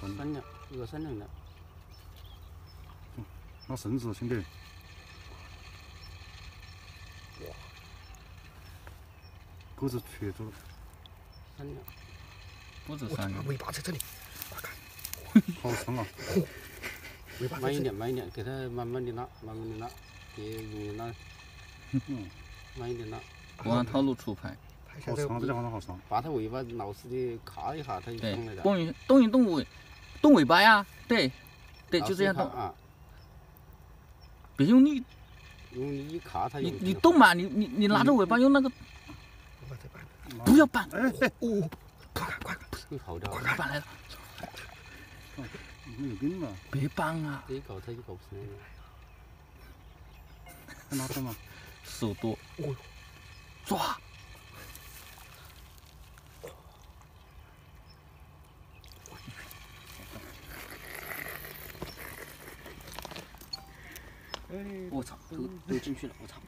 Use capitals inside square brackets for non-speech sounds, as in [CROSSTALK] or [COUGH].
三三两，一个三两的，拿绳子兄弟。哇，钩子缺住了，三两，不止三两，尾巴在这里，好长啊！尾巴。慢一点，慢一点，给它慢慢的拉，慢慢的拉，别容易拉，嗯，慢一点拉，不按套路出牌。好长，这家个，伙好长。把它尾巴老实的卡一下，它就对上来，了。动一动一动尾，动尾巴呀，对，对，就这样动，啊，别用力，因为你一卡它你就你动嘛，你你你拿着尾巴用那个。不要扳，哎哎，哦，快看快看，会跑掉，快扳来了，没有病了，别扳啊，这一搞它就搞不成了。看 [LAUGHS] 拿着嘛。手多。哦，抓，我操，都都进去了，我操。